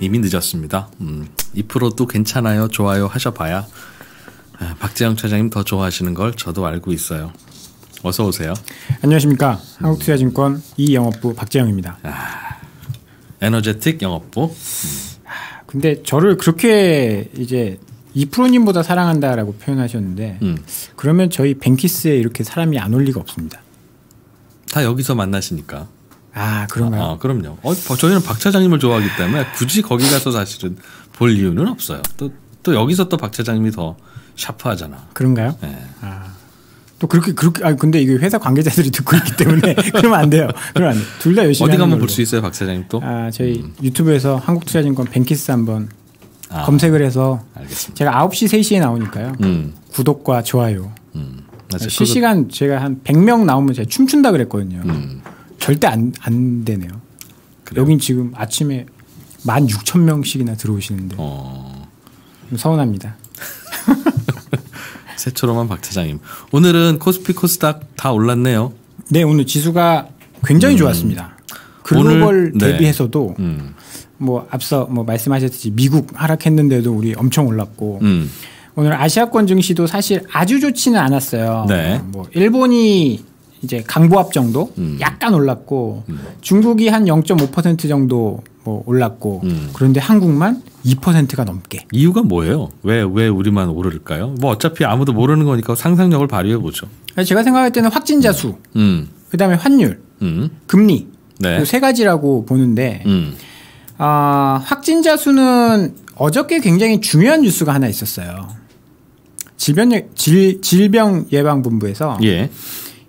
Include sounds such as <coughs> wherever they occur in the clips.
이미 늦었습니다. 음, 2%도 괜찮아요. 좋아요 하셔봐야 아, 박재영 차장님 더 좋아하시는 걸 저도 알고 있어요. 어서 오세요. 안녕하십니까. 한국투자증권 이영업부 박재영입니다. 에너제틱 영업부. 근데 저를 그렇게 이제 2%님보다 사랑한다라고 표현하셨는데 음, 그러면 저희 뱅키스에 이렇게 사람이 안 올 리가 없습니다. 다 여기서 만나시니까. 아 그런가요? 아, 그럼요. 어, 저희는 박 차장님을 좋아하기 때문에 굳이 거기 가서 사실은 볼 이유는 없어요. 또, 또 여기서 또 박 차장님이 더 샤프하잖아. 그런가요? 네. 아. 또 그렇게 그렇게 아 근데 이게 회사 관계자들이 듣고 있기 때문에 <laughs> 그러면 안 돼요. 그러면 안 돼. 둘다 열심히 어디 가면. 볼 수 있어요, 박 차장님 또? 아 저희 유튜브에서 한국투자증권 뱅키스 한번 아, 검색을 해서 알겠습니다. 제가 9시 3시에 나오니까요. 음, 구독과 좋아요. 음. 실시간 제가 한 100명 나오면 제가 춤춘다 그랬거든요. 음, 절대 안, 안 되네요. 그래요? 여긴 지금 아침에 16,000명씩이나 들어오시는데 어, 좀 서운합니다. <laughs> 새초롬한 박 차장님. 오늘은 코스피 코스닥 다 올랐네요. 네, 오늘 지수가 굉장히 좋았습니다. 글로벌 음. 오늘- 네. 대비해서도 음, 뭐 앞서 뭐 말씀하셨듯이 미국 하락했는데도 우리 엄청 올랐고 음, 오늘 아시아권 증시도 사실 아주 좋지는 않았어요. 네. 뭐 일본이 이제 강보합 정도 음. 약간 올랐고 중국이 한 0.5% 정도 뭐 올랐고 음. 그런데 한국만 2%가 넘게. 이유가 뭐예요? 왜, 왜 우리만 오를까요? 뭐 어차피 아무도 모르는 거니까 상상력을 발휘해 보죠. 제가 생각할 때는 확진자 수, 음, 그다음에 환율, 음, 금리 네. 이세 가지라고 보는데 음, 아, 확진자 수는 어저께 굉장히 중요한 뉴스가 하나 있었어요. 질병 질, 질병 예방본부에서 예,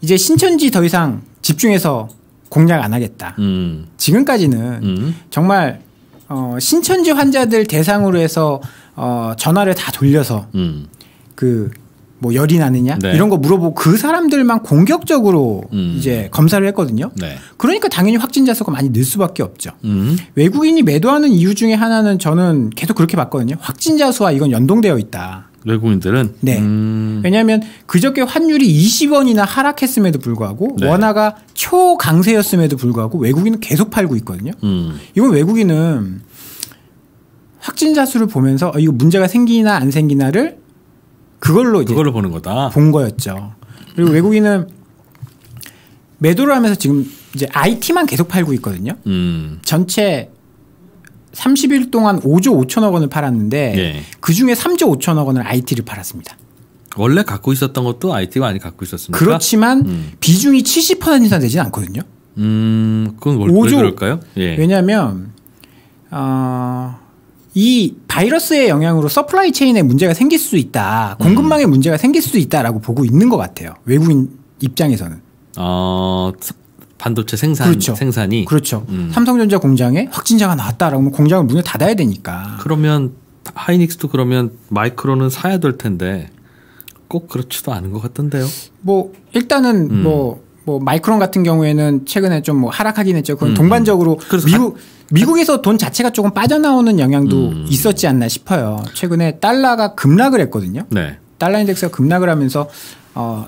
이제 신천지 더 이상 집중해서 공략 안 하겠다. 음, 지금까지는 음, 정말 어, 신천지 환자들 대상으로 해서 어, 전화를 다 돌려서 음, 그뭐 열이 나느냐 네. 이런 거 물어보고 그 사람들만 공격적으로 음. 이제 검사를 했거든요. 네, 그러니까 당연히 확진자 수가 많이 늘 수밖에 없죠. 음, 외국인이 매도하는 이유 중에 하나는 저는 계속 그렇게 봤거든요. 확진자 수와 이건 연동되어 있다. 외국인들은 네. 음, 왜냐하면 그저께 환율이 20원이나 하락했음에도 불구하고 네. 원화가 초강세였음에도 불구하고 외국인은 계속 팔고 있거든요. 음, 이건 외국인은 확진자 수를 보면서 어, 이거 문제가 생기나 안 생기나를 그걸로 이제 그걸로 보는 거다. 본 거였죠. 그리고 외국인은 매도를 하면서 지금 이제 IT만 계속 팔고 있거든요. 음, 전체 30일 동안 5조 5천억 원을 팔았는데 예. 그 중에 3조 5천억 원을 IT를 팔았습니다. 원래 갖고 있었던 것도 IT가 많이 갖고 있었습니까? 그렇지만 음. 비중이 70% 이상 되진 않거든요. 음, 그건 뭘- 왜 오조- 그럴까요? 예. 왜냐하면 어, 이 바이러스의 영향으로 supply chain에 문제가 생길 수 있다. 공급망에 음. 문제가 생길 수 있다라고 보고 있는 것 같아요. 외국인 입장에서는. 어, 반도체 생산 그렇죠. 생산이 그렇죠. 음. 삼성전자 공장에 확진자가 나왔다라고 하면 공장을 문을 닫아야 되니까. 그러면 하이닉스도 그러면 마이크로는 사야 될 텐데 꼭 그렇지도 않은 것 같던데요. 뭐 일단은 음. 뭐, 뭐 마이크론 같은 경우에는 최근에 좀 뭐 하락하긴 했죠. 그건 음. 동반적으로 미국 미국에서 돈 자체가 조금 빠져나오는 영향도 음. 있었지 않나 싶어요. 최근에 달러가 급락을 했거든요. 네. 달러 인덱스가 급락을 하면서 어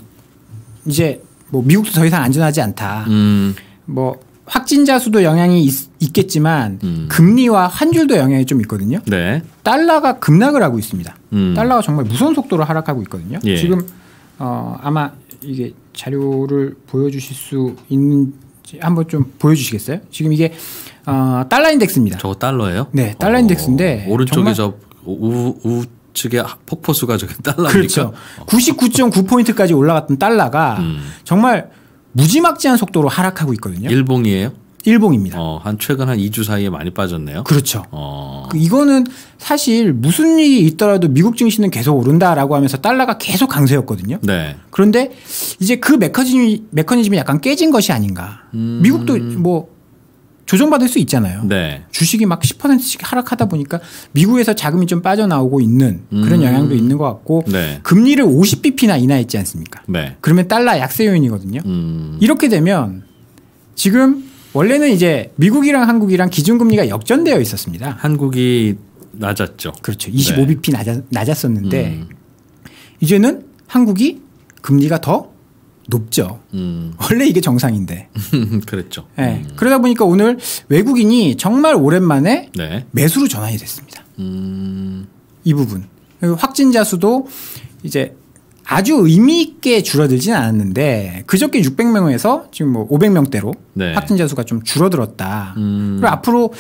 이제 뭐 미국도 더 이상 안전하지 않다. 음, 뭐 확진자 수도 영향이 있, 겠지만 음. 금리와 환율도 영향이 좀 있거든요. 네. 달러가 급락을 하고 있습니다. 음. 달러가 정말 무서운 속도로 하락하고 있거든요. 예. 지금 어, 아마 이게 자료를 보여주실 수 있는지 한번 좀 보여주시겠어요? 지금 이게 어, 달러 인덱스입니다. 저거 달러예요? 네, 달러 인덱스인데 오른쪽에 정말- 저 우, 우 측에 폭포수가 저게 <laughs> 달러입니까? 그렇죠. 99.9포인트까지 올라갔던 달러가 음. 정말 무지막지한 속도로 하락하고 있거든요. 일봉이에요? 일봉입니다. 어, 한 최근 한 2주 사이에 많이 빠졌네요. 그렇죠. 어. 그 이거는 사실 무슨 일이 있더라도 미국 증시는 계속 오른다라고 하면서 달러가 계속 강세였거든요. 네. 그런데 이제 그 메커니즘이, 메커니즘이 약간 깨진 것이 아닌가. 미국도 뭐 조정받을 수 있잖아요. 네. 주식이 막 10%씩 하락하다 보니까 미국에서 자금이 좀 빠져나오고 있는 그런 음. 영향도 있는 것 같고 네. 금리를 50bp나 인하했지 않습니까? 네. 그러면 달러 약세 요인이거든요. 음. 이렇게 되면 지금 원래는 이제 미국이랑 한국이랑 기준금리가 역전되어 있었습니다. 한국이 낮았죠. 그렇죠. 25bp 낮았, 낮았었는데 음. 이제는 한국이 금리가 더 높죠. 음. <laughs> 원래 이게 정상인데. <laughs> 그랬죠. 예. 그러다 보니까 오늘 외국인이 정말 오랜만에 네. 매수로 전환이 됐습니다. 음. 이 부분. 확진자 수도 이제 아주 의미 있게 줄어들진 않았는데 그저께 600명에서 지금 뭐 500명대로 네. 확진자 수가 좀 줄어들었다. 음. 그리고 앞으로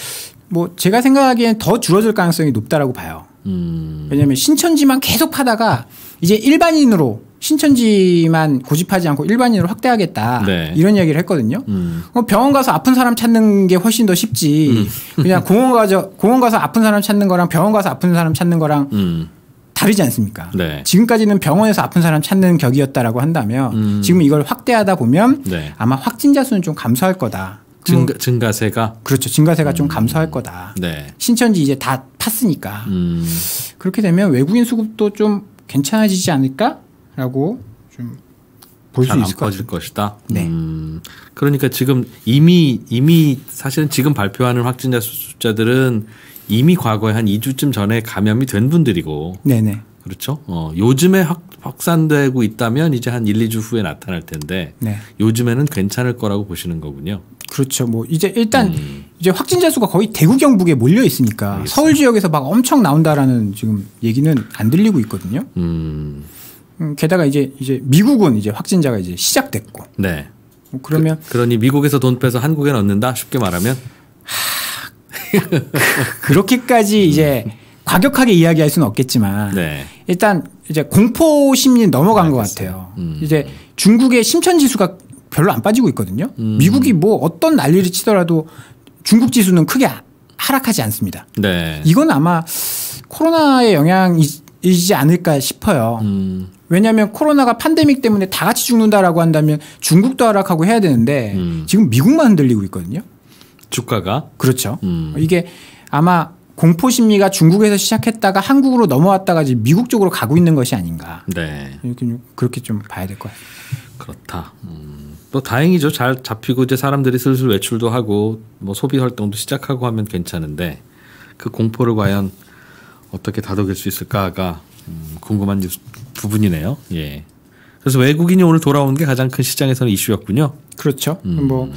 뭐 제가 생각하기엔 더 줄어들 가능성이 높다라고 봐요. 음. 왜냐하면 신천지만 계속 파다가 이제 일반인으로 신천지만 고집하지 않고 일반인으로 확대하겠다 네. 이런 이야기를 했거든요. 음. 어, 병원 가서 아픈 사람 찾는 게 훨씬 더 쉽지. 그냥 공원 가서 공원 가서 아픈 사람 찾는 거랑 병원 가서 아픈 사람 찾는 거랑 음. 다르지 않습니까? 네. 지금까지는 병원에서 아픈 사람 찾는 격이었다라고 한다면 음. 지금 이걸 확대하다 보면 네. 아마 확진자 수는 좀 감소할 거다. 증가, 증가세가 그렇죠. 증가세가 좀 감소할 거다. 네. 신천지 이제 다 팠으니까 음. 그렇게 되면 외국인 수급도 좀 괜찮아지지 않을까 라고 좀볼수잘안 있을 같아요. 것이다. 네. 음, 그러니까 지금 이미 이미 사실은 지금 발표하는 확진자 숫자들은 이미 과거에 한 2주쯤 전에 감염이 된 분들이고 네네. 그렇죠. 어, 요즘에 확, 확산되고 있다면 이제 한 1, 2주 후에 나타날 텐데 네. 요즘에는 괜찮을 거라고 보시는 거군요. 그렇죠. 뭐 이제 일단 음. 이제 확진자 수가 거의 대구 경북에 몰려 있으니까 알겠어요. 서울 지역에서 막 엄청 나온다라는 지금 얘기는 안 들리고 있거든요. 음, 음, 게다가 이제 이제 미국은 이제 확진자가 이제 시작됐고 네. 뭐 그러면 그 러니 미국에서 돈 빼서 한국에 넣는다 쉽게 말하면 그렇게까지 이제 <laughs> 과격하게 이야기할 수는 없겠지만 네. 일단 이제 공포 심리 넘어간 것 같아요. 음. 이제 중국의 심천 지수가 별로 안 빠지고 있거든요. 음. 미국이 뭐 어떤 난리를 치더라도 중국 지수는 크게 하- 하락하지 않습니다. 네. 이건 아마 코로나의 영향이지 않을까 싶어요. 음, 왜냐하면 코로나가 팬데믹 때문에 다 같이 죽는다라고 한다면 중국도 하락하고 해야 되는데 음. 지금 미국만 흔들리고 있거든요. 주가가 그렇죠. 음. 이게 아마 공포 심리가 중국에서 시작했다가 한국으로 넘어왔다가 지금 미국 쪽으로 가고 있는 것이 아닌가. 네. 이렇게 좀 그렇게 좀 봐야 될 것 같아요. 그렇다. 음, 또 다행이죠. 잘 잡히고 이제 사람들이 슬슬 외출도 하고 뭐 소비 활동도 시작하고 하면 괜찮은데 그 공포를 과연 어떻게 다독일 수 있을까가 음, 궁금한 뉴스- 부분이네요. 예. 그래서 외국인이 오늘 돌아오는 게 가장 큰 시장에서는 이슈였군요. 그렇죠. 음. 뭐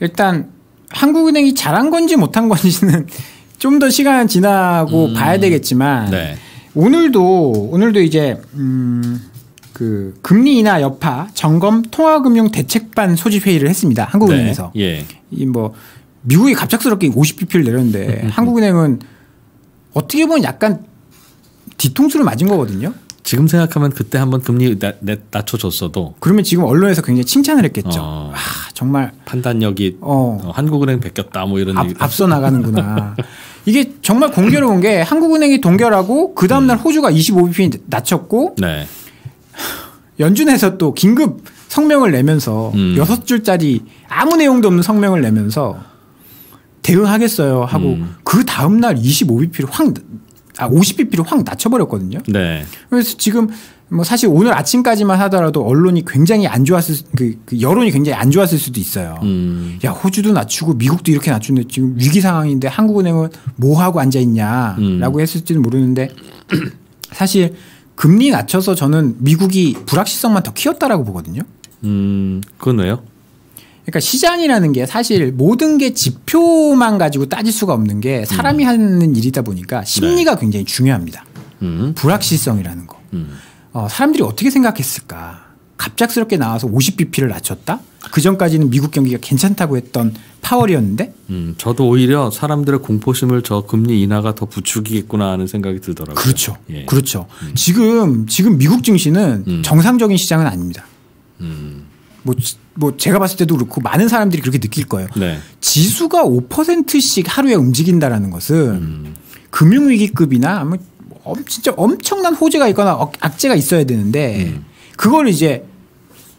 일단 한국은행이 잘한 건지 못한 건지는 <laughs> 좀 더 시간 지나고 봐야 되겠지만 음. 네. 오늘도 오늘도 이제 음 그 금리 인하 여파 점검 통화금융 대책반 소집 회의를 했습니다. 한국은행에서 네. 예. 이뭐 미국이 갑작스럽게 50bp를 내렸는데 <laughs> 한국은행은 어떻게 보면 약간 뒤통수를 맞은 거거든요. 지금 생각하면 그때 한번 금리 나- 낮춰줬어도 그러면 지금 언론에서 굉장히 칭찬을 했겠죠. 어. 아 정말 판단력이 어, 어, 한국은행 베꼈다 뭐 이런 앞. 앞서 나가는구나. <laughs> 이게 정말 공교로운 게 한국은행이 동결하고 그 다음날 호주가 25bp 낮췄고 네. 연준에서 또 긴급 성명을 내면서 음. 여섯 줄짜리 아무 내용도 없는 성명을 내면서 대응하겠어요 하고 음. 그 다음날 25bp를 확, 아, 50bp를 확 낮춰버렸거든요. 네. 그래서 지금 뭐 사실 오늘 아침까지만 하더라도 언론이 굉장히 안 좋았을 수- 그, 그 여론이 굉장히 안 좋았을 수도 있어요. 음. 야 호주도 낮추고 미국도 이렇게 낮추는데 지금 위기 상황인데 한국은행은 뭐 하고 앉아 있냐라고 음. 했을지는 모르는데 <clears throat> 사실 금리 낮춰서 저는 미국이 불확실성만 더 키웠다라고 보거든요. 음. 그건 왜요? 그러니까 시장이라는 게 사실 모든 게 지표만 가지고 따질 수가 없는 게 사람이 하는 일이다 보니까 심리가 굉장히 중요합니다. 음. 불확실성이라는 거. 음. 어, 사람들이 어떻게 생각했을까? 갑작스럽게 나와서 50bp를 낮췄다? 그 전까지는 미국 경기가 괜찮다고 했던 파월이었는데 음, 저도 오히려 사람들의 공포심을 저 금리 인하가 더 부추기겠구나 하는 생각이 들더라고요. 그렇죠. 예. 그렇죠. 지금 지금 미국 증시는 음. 정상적인 시장은 아닙니다. 음, 뭐, 지- 뭐 제가 봤을 때도 그렇고 많은 사람들이 그렇게 느낄 거예요. 네. 지수가 5%씩 하루에 움직인다라는 것은 음, 금융위기급이나 뭐 엄- 진짜 엄청난 호재가 있거나 억- 악재가 있어야 되는데 음. 그걸 이제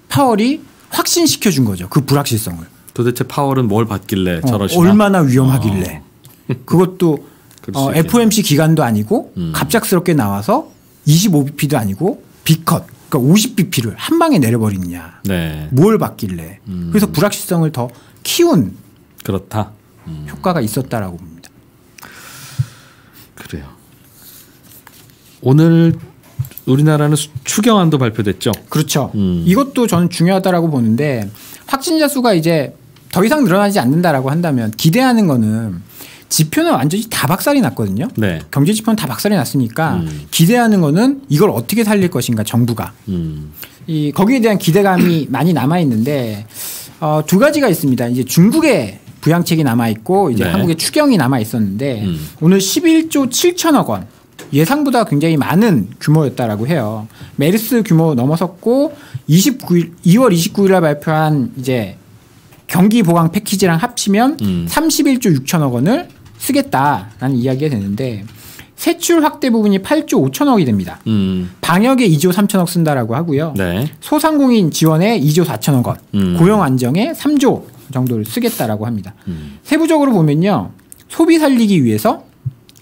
파월이 확신시켜 준 거죠. 그 불확실성을. 도대체 파월은 뭘 받길래 어, 저러시나? 얼마나 위험하길래. <laughs> 그것도 <laughs> 그럴 수 어. FOMC 기간도 아니고 음. 갑작스럽게 나와서 25bp도 아니고 B컷 그러니까 50bp를 한 방에 내려버리느냐. 네. 뭘 받길래. 음. 그래서 불확실성을 더 키운 그렇다. 효과가 있었다라고 봅니다. 그래요. 오늘 우리나라는 수- 추경안도 발표됐죠. 그렇죠. 음. 이것도 저는 중요하다라고 보는데 확진자 수가 이제 더 이상 늘어나지 않는다라고 한다면 기대하는 거는 지표는 완전히 다 박살이 났거든요. 네. 경제 지표는 다 박살이 났으니까 음. 기대하는 거는 이걸 어떻게 살릴 것인가 정부가 음. 이 거기에 대한 기대감이 <coughs> 많이 남아 있는데 어, 두 가지가 있습니다. 이제 중국의 부양책이 남아 있고 이제 네. 한국의 추경이 남아 있었는데 음. 오늘 11조 7천억 원 예상보다 굉장히 많은 규모였다라고 해요. 메르스 규모 넘어섰고 29일 2월 29일 날 발표한 이제 경기 보강 패키지랑 합치면 음. 31조 6천억 원을 쓰겠다라는 이야기가 되는데 세출 확대 부분이 8조 5천억이 됩니다. 음. 방역에 2조 3천억 쓴다라고 하고요. 네. 소상공인 지원에 2조 4천억 원, 음. 고용 안정에 3조 정도를 쓰겠다라고 합니다. 음. 세부적으로 보면요. 소비 살리기 위해서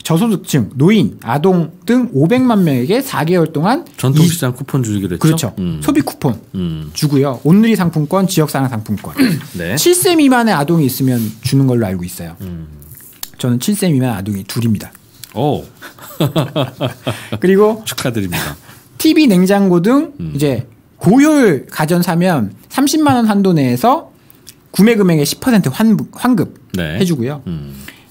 저소득층, 노인, 아동 등 500만 명에게 4개월 동안 전통시장 쿠폰 주기로 이, 했죠. 그렇죠. 음. 소비 쿠폰 음. 주고요. 온누리 상품권, 지역사랑 상품권. <clears throat> 네. 7세 미만의 아동이 있으면 주는 걸로 알고 있어요. 음. 저는 7세 미만 아동이 둘입니다. 오 <laughs> 그리고 <laughs> 축하드립니다. <laughs> TV 냉장고 등 음. 이제 고효율 가전 사면 30만 원 한도 내에서 구매 금액의 10% 환, 환급 네. 해주고요.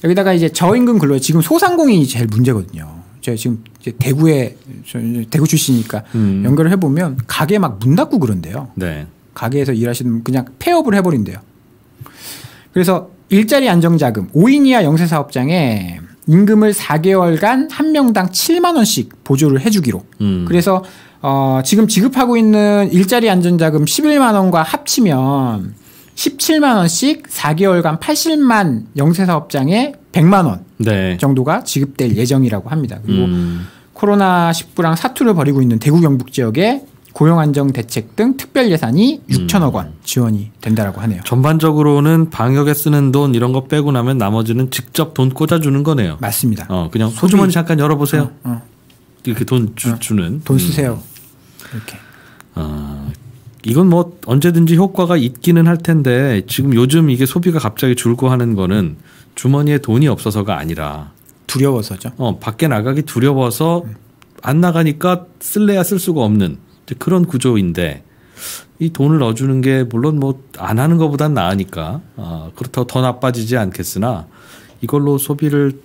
음. 여기다가 이제 저임금 근로 지금 소상공인이 제일 문제거든요. 제가 지금 대구에 대구 출신이니까 음. 연결을 해보면 가게 막 문 닫고 그런데요. 네. 가게에서 일하시는 분 그냥 폐업을 해버린대요. 그래서 일자리 안정자금 5인 이하 영세 사업장에 임금을 4개월간 한 명당 7만 원씩 보조를 해주기로. 음. 그래서 어, 지금 지급하고 있는 일자리 안정자금 11만 원과 합치면 17만 원씩 4개월간 80만 영세 사업장에 100만 원 네. 정도가 지급될 예정이라고 합니다. 그리고 음. 코로나 19랑 사투를 벌이고 있는 대구 경북 지역에 고용 안정 대책 등 특별 예산이 6천억 원 지원이 된다라고 하네요. 전반적으로는 방역에 쓰는 돈 이런 거 빼고 나면 나머지는 직접 돈 꽂아주는 거네요. 맞습니다. 어 그냥 소주머니 잠깐 열어보세요. 어, 이렇게 돈 주, 주는. 돈 음. 쓰세요. 이렇게. 아, 이건 뭐 언제든지 효과가 있기는 할 텐데 지금 요즘 이게 소비가 갑자기 줄고 하는 거는 주머니에 돈이 없어서가 아니라 두려워서죠. 어, 밖에 나가기 두려워서 안 나가니까 쓸래야 쓸 수가 없는 그런 구조인데 이 돈을 넣어주는 게 물론 뭐 안 하는 것보단 나으니까 아, 그렇다고 더 나빠지지 않겠으나 이걸로 소비를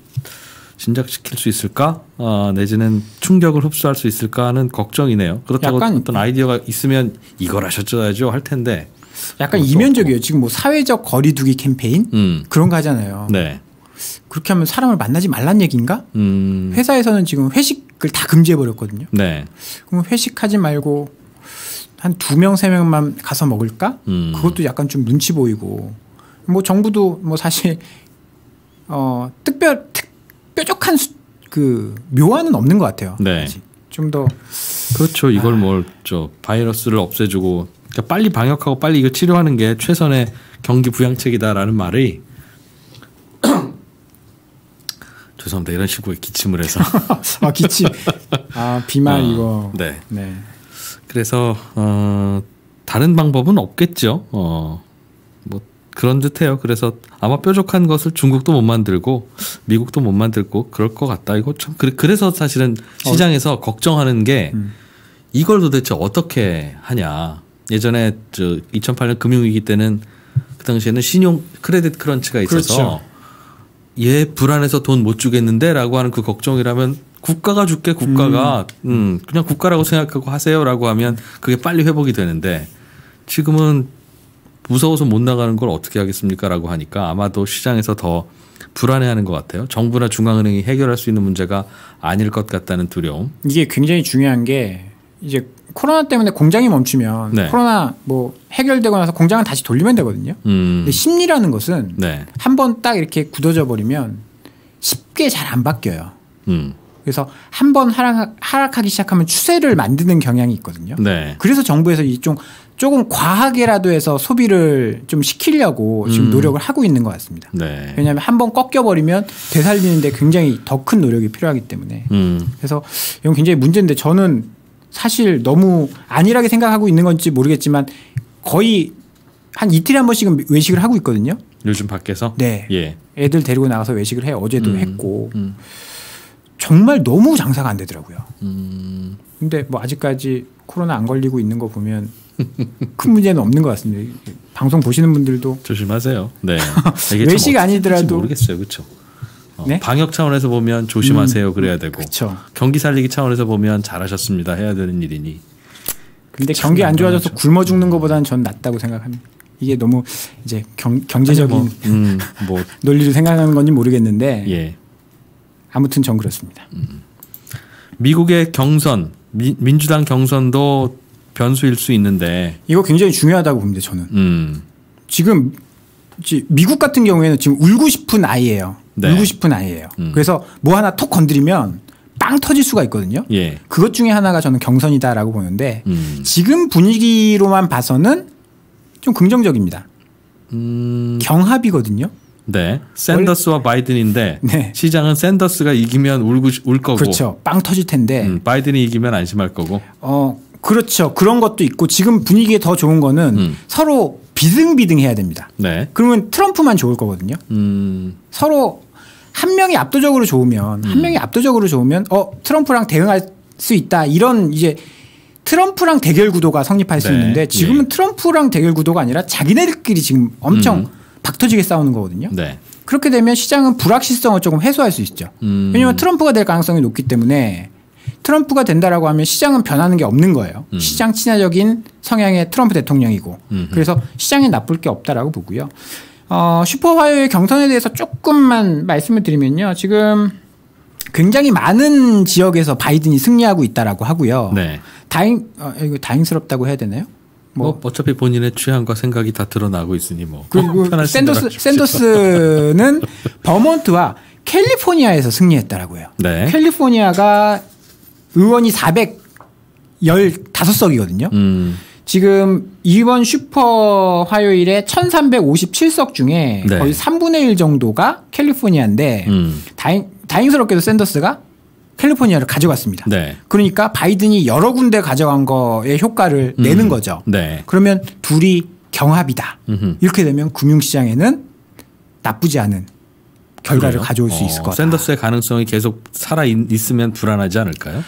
진작시킬 수 있을까 아, 내지는 충격을 흡수할 수 있을까 하는 걱정이네요. 그렇다고 어떤 아이디어가 있으면 이걸 하셨어야죠 할 텐데 약간 그것도 이면적이에요. 지금 뭐 사회적 거리두기 캠페인 음, 그런 거 하잖아요. 네, 그렇게 하면 사람을 만나지 말란 얘기인가? 음, 회사에서는 지금 회식을 다 금지해 버렸거든요. 네, 그럼 회식하지 말고 한 두 명 세 명만 가서 먹을까? 음. 그것도 약간 좀 눈치 보이고 뭐 정부도 뭐 사실 어 특별 특, 뾰족한 수, 그 묘안은 없는 것 같아요. 네. 좀 더 그렇죠. 이걸 아. 뭘저 바이러스를 없애주고 그러니까 빨리 방역하고 빨리 이거 치료하는 게 최선의 경기 부양책이다라는 말이 <clears throat> 죄송합니다. 이런 식으로 기침을 해서 <laughs> 아, 기침 아 비말 어, 이거 네. 네. 그래서 어 다른 방법은 없겠죠. 어뭐 그런 듯해요. 그래서 아마 뾰족한 것을 중국도 못 만들고 미국도 못 만들고 그럴 것 같다. 이거 참 그래- 그래서 사실은 시장에서 걱정하는 게 음. 이걸 도대체 어떻게 하냐. 예전에 저 2008년 금융위기 때는 그 당시에는 신용 크레딧 크런치가 있어서 그렇죠. 얘 불안해서 돈 못 주겠는데라고 하는 그 걱정이라면 국가가 줄게 국가가 음, 그냥 국가라고 생각하고 하세요라고 하면 그게 빨리 회복이 되는데 지금은 무서워서 못 나가는 걸 어떻게 하겠습니까 라고 하니까 아마도 시장에서 더 불안해하는 것 같아요. 정부나 중앙은행이 해결할 수 있는 문제가 아닐 것 같다는 두려움. 이게 굉장히 중요한 게 이제 코로나 때문에 공장이 멈추면 네. 코로나 뭐 해결되고 나서 공장을 다시 돌리면 되거든요. 음, 근데 심리라는 것은 네, 한번 딱 이렇게 굳어져 버리면 쉽게 잘 안 바뀌어요. 음, 그래서 한 번 하락, 하락하기 시작하면 추세를 만드는 경향이 있거든요. 네, 그래서 정부에서 이좀 조금 과하게라도 해서 소비를 좀 시키려고 지금 음. 노력을 하고 있는 것 같습니다. 네, 왜냐하면 한 번 꺾여버리면 되살리는데 굉장히 더 큰 노력이 필요하기 때문에 음, 그래서 이건 굉장히 문제인데 저는 사실 너무 안일하게 생각하고 있는 건지 모르겠지만 거의 한 이틀에 한 번씩은 외식을 하고 있거든요. 요즘 밖에서 네. 예, 애들 데리고 나가서 외식을 해요. 어제도 음, 했고 음. 정말 너무 장사가 안 되더라고요. 음, 근데 뭐 아직까지 코로나 안 걸리고 있는 거 보면 큰 문제는 없는 것 같습니다. 방송 보시는 분들도 조심하세요. 네. <laughs> 외식 아니더라도- 모르겠어요. 그렇죠. 어, 네? 음, 방역 차원에서 보면 조심하세요. 그래야 되고 그렇죠. 경기 살리기 차원에서 보면 잘하셨습니다. 해야 되는 일이니. 근데 경기 안 좋아져서 굶어 죽는 것보다는 전 낫다고 생각합니다. 이게 너무 이제 경, 경제적인 뭐, 음, 뭐 <laughs> 논리를 생각하는 건지 모르겠는데 예. 아무튼 전 그렇습니다. 미국의 경선, 미, 민주당 경선도 변수일 수 있는데, 이거 굉장히 중요하다고 봅니다. 저는 음, 지금 지- 미국 같은 경우에는 지금 울고 싶은 아이예요. 네. 울고 싶은 아이예요. 음. 그래서 뭐 하나 톡 건드리면 빵 터질 수가 있거든요. 예, 그것 중에 하나가 저는 경선이다라고 보는데 음, 지금 분위기로만 봐서는 좀 긍정적입니다. 음, 경합이거든요. 네. 샌더스와 바이든인데 네. 시장은 샌더스가 이기면 울고 싶- 울 거고, 그렇죠. 빵 터질 텐데 음, 바이든이 이기면 안심할 거고, 어 그렇죠. 그런 것도 있고 지금 분위기에 더 좋은 거는 음. 서로 비등비등 해야 됩니다. 네, 그러면 트럼프만 좋을 거거든요. 음, 서로 한 명이 압도적으로 좋으면 음. 한 명이 압도적으로 좋으면 어 트럼프랑 대응할 수 있다 이런 이제 트럼프랑 대결 구도가 성립할 수 네. 있는데 지금은 예. 트럼프랑 대결 구도가 아니라 자기네들끼리 지금 엄청 음. 박터지게 싸우는 거거든요. 네, 그렇게 되면 시장은 불확실성을 조금 해소할 수 있죠. 음, 왜냐하면 트럼프가 될 가능성이 높기 때문에 트럼프가 된다라고 하면 시장은 변하는 게 없는 거예요. 음. 시장 친화적인 성향의 트럼프 대통령이고 음흠. 그래서 시장에 나쁠 게 없다라고 보고요. 어, 슈퍼 화요의 경선에 대해서 조금만 말씀을 드리면요. 지금 굉장히 많은 지역에서 바이든이 승리하고 있다라고 하고요. 네. 다행 어, 이거 다행스럽다고 해야 되나요? 뭐, 뭐 어차피 본인의 취향과 생각이 다 드러나고 있으니 뭐 그리고 샌더스. 샌더스는 <laughs> 버몬트와 캘리포니아에서 승리했다라고요. 네. 캘리포니아가 의원이 415석이거든요. 음, 지금 이번 슈퍼 화요일에 1357석 중에 네. 거의 3분의 1 정도가 캘리포니아인데 음, 다행, 다행스럽게도 샌더스가 캘리포니아를 가져갔습니다. 네, 그러니까 바이든이 여러 군데 가져간 거의 효과를 내는 음. 거죠. 네, 그러면 둘이 경합이다. 음흠. 이렇게 되면 금융시장에는 나쁘지 않은 결과를 그래요? 가져올 수 어, 있을 것 같아요. 샌더스의 가능성이 계속 살아 있- 있으면 불안하지 않을까요?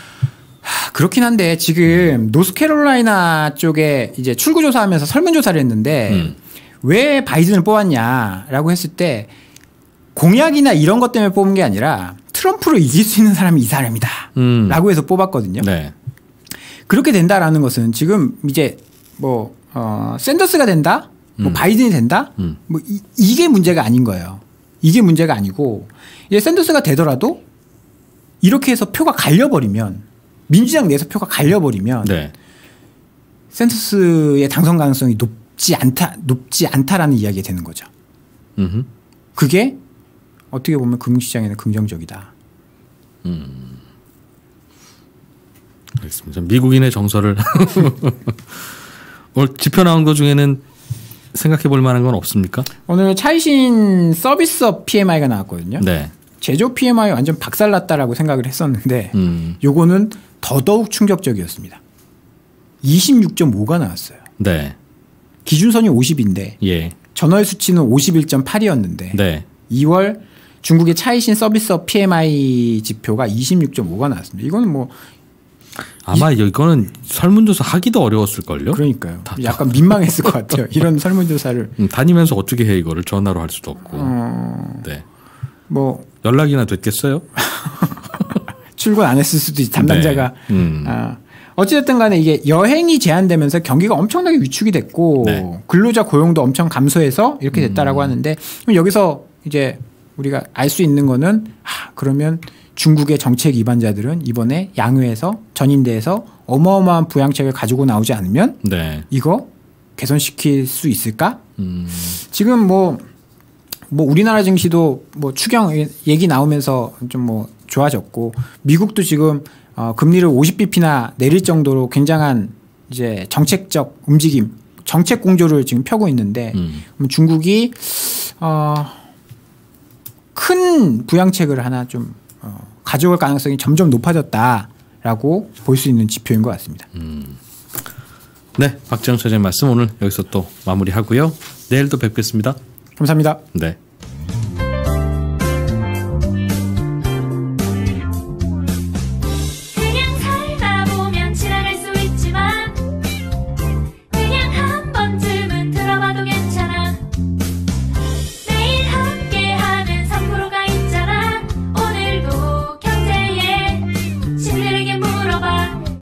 아, 그렇긴 한데 지금 노스캐롤라이나 쪽에 이제 출구 조사하면서 설문 조사를 했는데 음. 왜 바이든을 뽑았냐라고 했을 때 공약이나 이런 것 때문에 뽑은 게 아니라 트럼프를 이길 수 있는 사람이 이 사람이다. 음. 라고 해서 뽑았거든요. 네. 그렇게 된다라는 것은 지금 이제 뭐, 어, 샌더스가 된다? 뭐 음. 바이든이 된다? 음. 뭐 이, 이게 문제가 아닌 거예요. 이게 문제가 아니고 이제 샌더스가 되더라도 이렇게 해서 표가 갈려버리면 민주당 내에서 표가 갈려버리면 네. 샌더스의 당선 가능성이 높지 않다, 높지 않다라는 이야기가 되는 거죠. 음흠. 그게 어떻게 보면 금융시장에는 긍정적이다. 알겠습니다. 미국인의 정서를 <laughs> 오늘 지표 나온 것 중에는 생각해 볼 만한 건 없습니까? 오늘 차이신 서비스업 PMI가 나왔거든요. 네. 제조 PMI 완전 박살났다라고 생각을 했었는데 음. 요거는 더더욱 충격적이었습니다. 26.5가 나왔어요. 네. 기준선이 50인데 예. 전월 수치는 51.8이었는데 네. 2월 중국의 차이신 서비스업 PMI 지표가 26.5가 나왔습니다. 이거는 뭐 아마 이거는 설문조사 하기도 어려웠을 걸요. 그러니까요. 약간 민망했을 것 같아요. 이런 설문조사를 음, 다니면서 어떻게 해 이거를 전화로 할 수도 없고. 어, 네. 뭐 연락이나 됐겠어요? <laughs> 출근 안 했을 수도 있 담당자가 네. 음. 아, 어찌됐든 간에 이게 여행이 제한되면서 경기가 엄청나게 위축이 됐고 네. 근로자 고용도 엄청 감소해서 이렇게 됐다라고 음. 하는데 그럼 여기서 이제 우리가 알 수 있는 거는 아, 그러면 중국의 정책 위반자들은 이번에 양회에서 전인대에서 어마어마한 부양책을 가지고 나오지 않으면 네. 이거 개선시킬 수 있을까? 음. 지금 뭐, 뭐 우리나라 증시도 뭐 추경 얘기 나오면서 좀 뭐 좋아졌고 미국도 지금 어, 금리를 50bp나 내릴 정도로 굉장한 이제 정책적 움직임, 정책 공조를 지금 펴고 있는데 음. 중국이 어, 큰 부양책을 하나 좀 어, 가져올 가능성이 점점 높아졌다라고 볼 수 있는 지표인 것 같습니다. 네. 박지영 소장님 말씀 오늘 여기서 또 마무리하고요. 내일 또 뵙겠습니다. 감사합니다. 네.